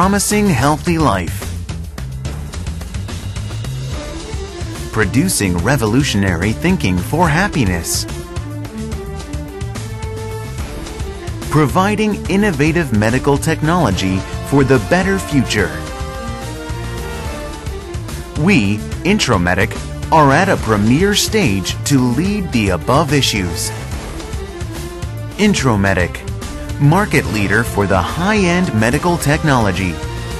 Promising healthy life. Producing revolutionary thinking for happiness. Providing innovative medical technology for the better future. We, Intromedic, are at a premier stage to lead the above issues. Intromedic, market leader for the high-end medical technology,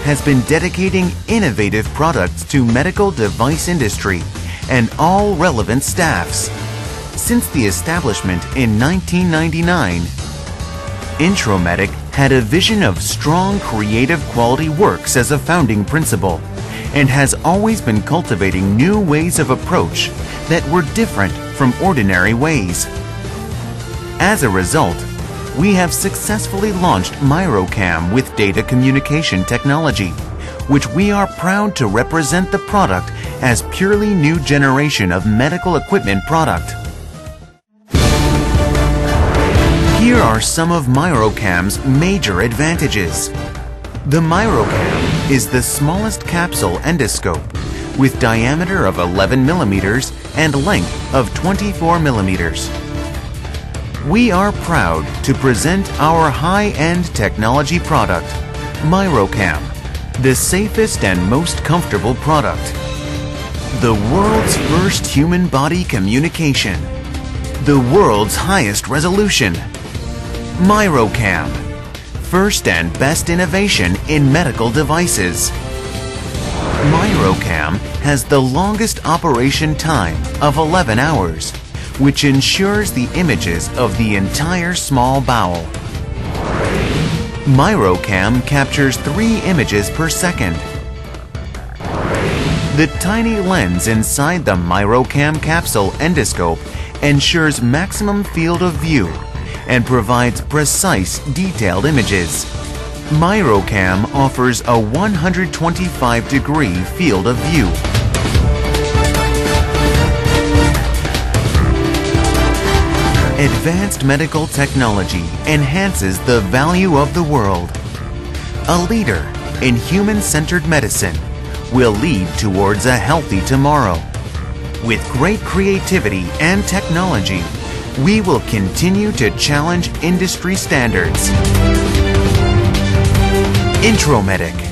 has been dedicating innovative products to medical device industry and all relevant staffs. Since the establishment in 1999, Intromedic had a vision of strong creative quality works as a founding principle and has always been cultivating new ways of approach that were different from ordinary ways. As a result, we have successfully launched MiroCam with data communication technology, which we are proud to represent the product as purely new generation of medical equipment product. Here are some of MiroCam's major advantages. The MiroCam is the smallest capsule endoscope with diameter of 11 millimeters and length of 24 millimeters. We are proud to present our high-end technology product, MiroCam, the safest and most comfortable product. The world's first human body communication. The world's highest resolution. MiroCam, first and best innovation in medical devices. MiroCam has the longest operation time of 11 hours, which ensures the images of the entire small bowel. MiroCam captures three images per second. The tiny lens inside the MiroCam capsule endoscope ensures maximum field of view and provides precise, detailed images. MiroCam offers a 125 degree field of view. Advanced medical technology enhances the value of the world. A leader in human-centered medicine will lead towards a healthy tomorrow. With great creativity and technology, we will continue to challenge industry standards. Intromedic